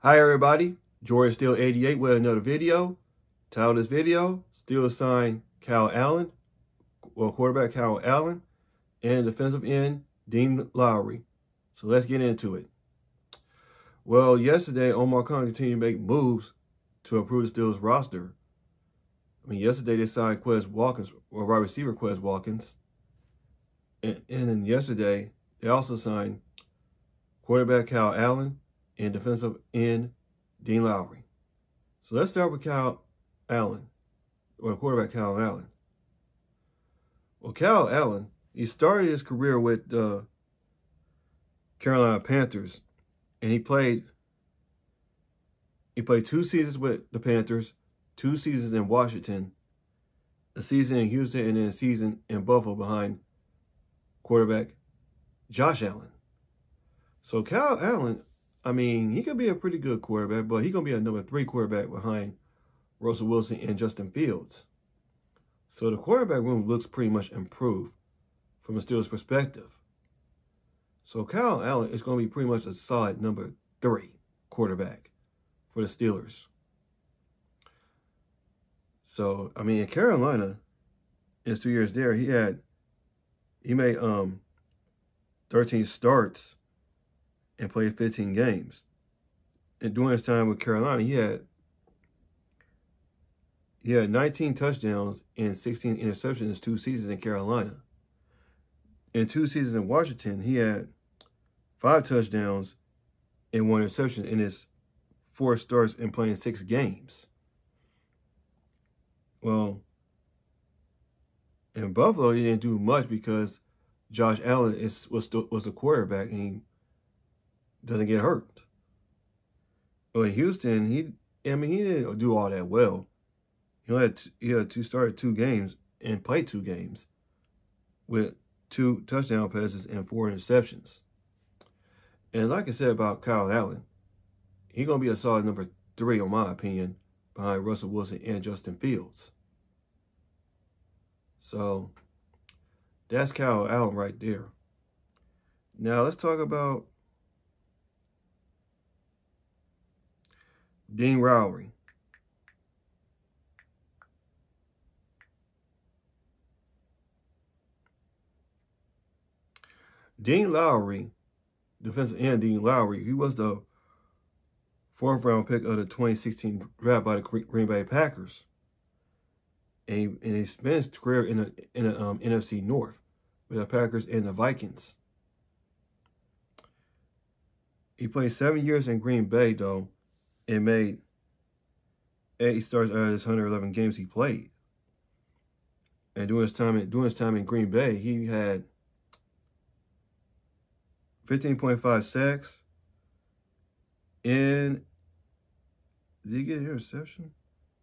Hi everybody, Jordan Steel 88 with another video. Title this video, Steelers sign Kyle Allen, well quarterback Kyle Allen, and defensive end Dean Lowry. So let's get into it. Well, yesterday Omar Khan continued to make moves to improve the Steelers roster. I mean, yesterday they signed Quez Watkins, or wide receiver Quez Watkins. And, and then yesterday they also signed quarterback Kyle Allen, and defensive end Dean Lowry. So let's start with Kyle Allen, or the quarterback Kyle Allen. Well, Kyle Allen, he started his career with the Carolina Panthers, and he played he played two seasons with the Panthers, two seasons in Washington, a season in Houston, and then a season in Buffalo behind quarterback Josh Allen. So Kyle Allen I mean, he could be a pretty good quarterback, but he's going to be a number three quarterback behind Russell Wilson and Justin Fields. So the quarterback room looks pretty much improved from a Steelers perspective. So Kyle Allen is going to be pretty much a solid number three quarterback for the Steelers. So, I mean, in Carolina, in his two years there, he had, he made um 13 starts and played 15 games. And during his time with Carolina, he had he had 19 touchdowns and 16 interceptions two seasons in Carolina. In two seasons in Washington, he had five touchdowns and one interception in his four starts and playing six games. Well, in Buffalo, he didn't do much because Josh Allen is was was a quarterback and doesn't get hurt. But in Houston, he I mean he didn't do all that well. He had he had two started two games and played two games with two touchdown passes and four interceptions. And like I said about Kyle Allen, he's gonna be a solid number three, in my opinion, behind Russell Wilson and Justin Fields. So that's Kyle Allen right there. Now let's talk about Dean Lowry. Dean Lowry, defensive end Dean Lowry, he was the fourth round pick of the 2016 draft by the Green Bay Packers. And he, and he spent his career in the, in um, NFC North with the Packers and the Vikings. He played seven years in Green Bay, though, and made eight starts out of his 111 games he played. And during his time in, during his time in Green Bay, he had 15.5 sacks. And did he get an interception?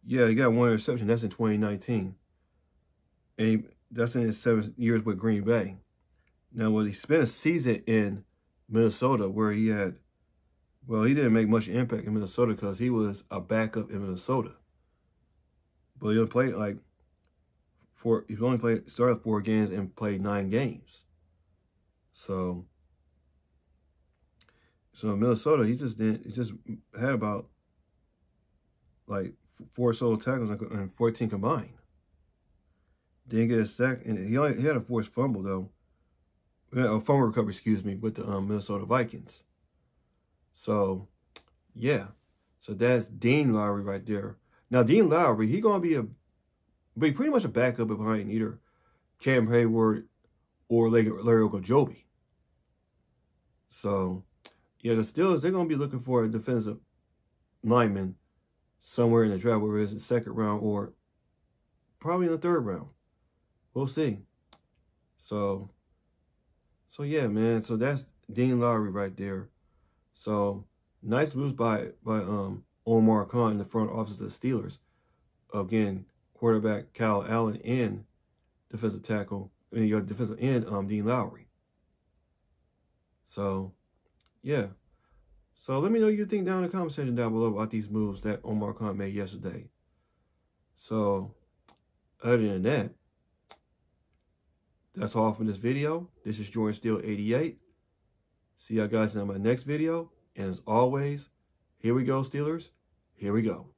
Yeah, he got one interception. That's in 2019. And he, that's in his seven years with Green Bay. Now, well, he spent a season in Minnesota where he had well, he didn't make much impact in Minnesota because he was a backup in Minnesota. But he only played like four. He only played started four games and played nine games. So, so in Minnesota, he just didn't. He just had about like four solo tackles and 14 combined. Didn't get a sack, and he only he had a forced fumble though. A fumble recovery, excuse me, with the um, Minnesota Vikings. So, yeah. So that's Dean Lowry right there. Now, Dean Lowry, he going to be a be pretty much a backup behind either Cam Hayward or Larry, Larry Ogunjobi. So, yeah, the Steelers, they're going to be looking for a defensive lineman somewhere in the draft, whether it's the second round or probably in the third round. We'll see. So, so yeah, man. So that's Dean Lowry right there. So nice moves by by um Omar Khan in the front office of the Steelers. Again, quarterback Kyle Allen and defensive tackle, I mean, your defensive end, um, Dean Lowry. So, yeah. So let me know what you think down in the comment section down below about these moves that Omar Khan made yesterday. So, other than that, that's all from this video. This is Jordan Steel 88. See y'all guys in my next video. And as always, Here we go, Steelers. Here we go.